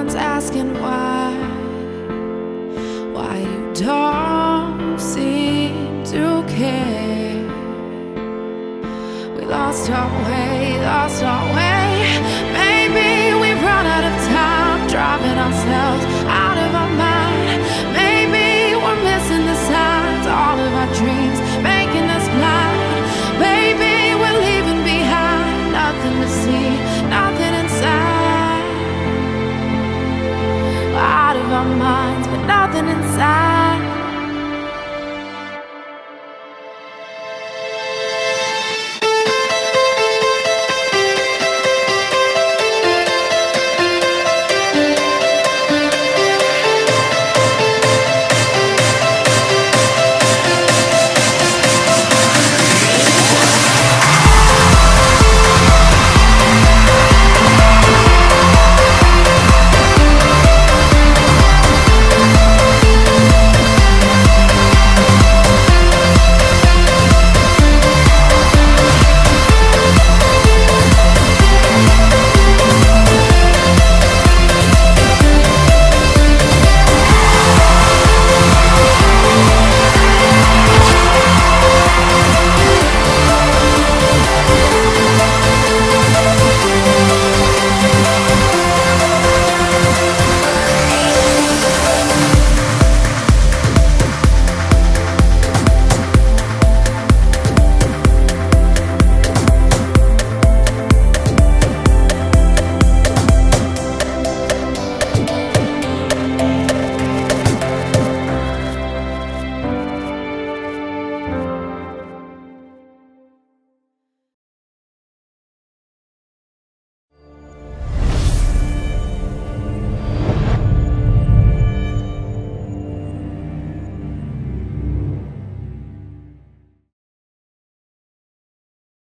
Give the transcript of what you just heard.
one's asking why, why you don't seem to care. We lost our way, lost our way.